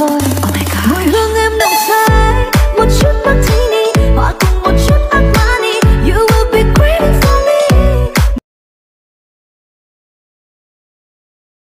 thôi.